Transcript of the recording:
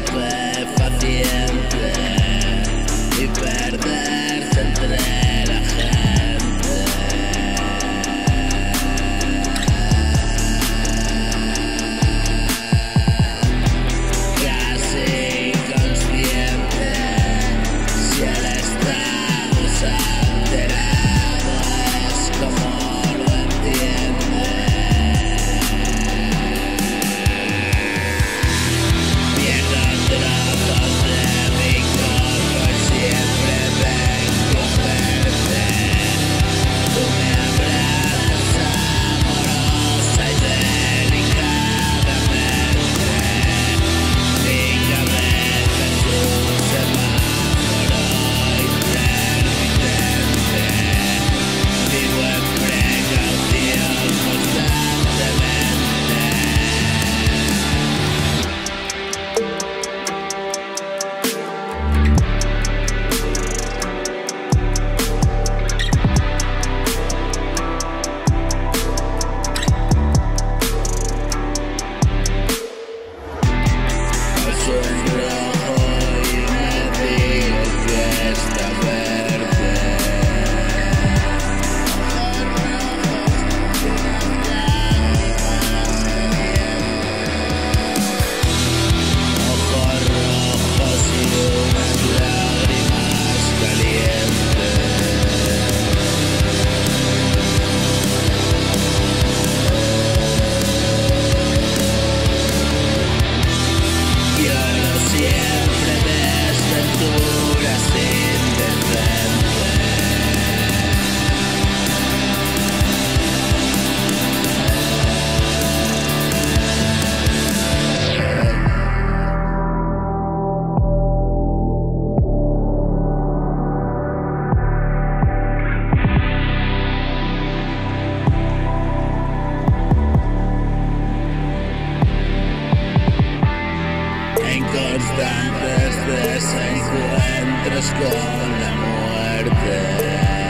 the cliff of the constantes desencuentros con la muerte.